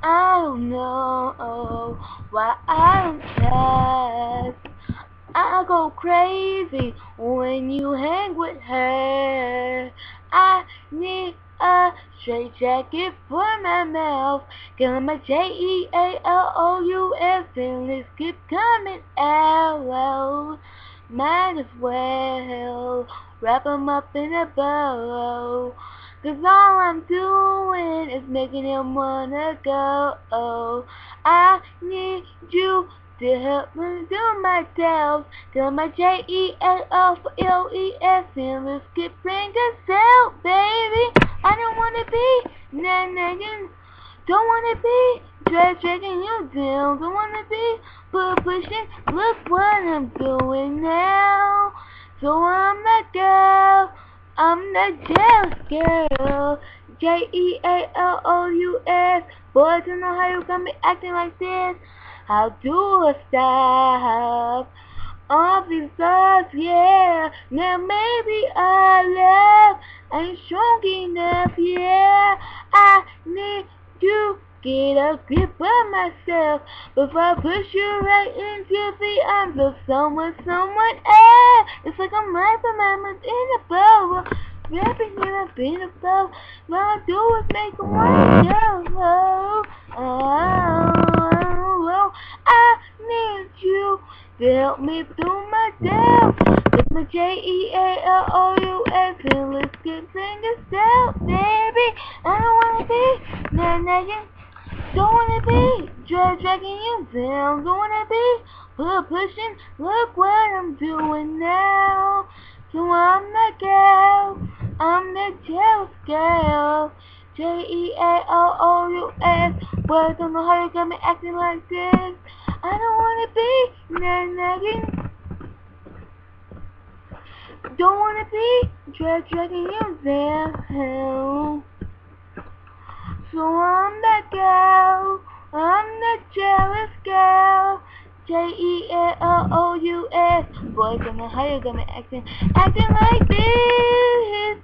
I don't know why I don't trust. I go crazy when you hang with her. I need a straight jacket for my mouth. Get my J E A L O U S and let's keep coming out. Well, might as well wrap 'em up in a bow. Cause all I'm doing is making him wanna go. Oh, I need you to help me do myself. Till my J E L O for L E S and let's get bring us out, baby. I don't wanna be nagging. Don't wanna be drag dragging you down. Don't wanna be push pushing. Look what I'm doing now. So I'm that girl. I'm the jealous girl. J E A L O U S. Boys don't know how you got me acting like this. How do I stop thoughts? Yeah. Now maybe our love ain't strong enough. Yeah. I need to get a grip on myself before I push you right into the arms of someone, someone else. It's like I'm for my in a bow. Rapping when I've been above. All I do is make a one go. Oh, oh, oh, I need you to help me through my doubt. With my J E A L O U S and let's get fingers out, baby. I don't wanna be nah nagging. Don't wanna be drag dragging you down. Don't wanna be push pushing. Look what I'm doing now. So I'm the girl. I'm the jealous girl. J E A L O U S. But I don't know how you got me acting like this. I don't wanna be nah nagging. Don't wanna be drag dragging you down. So I'm that girl. Know how you got me acting acting like this.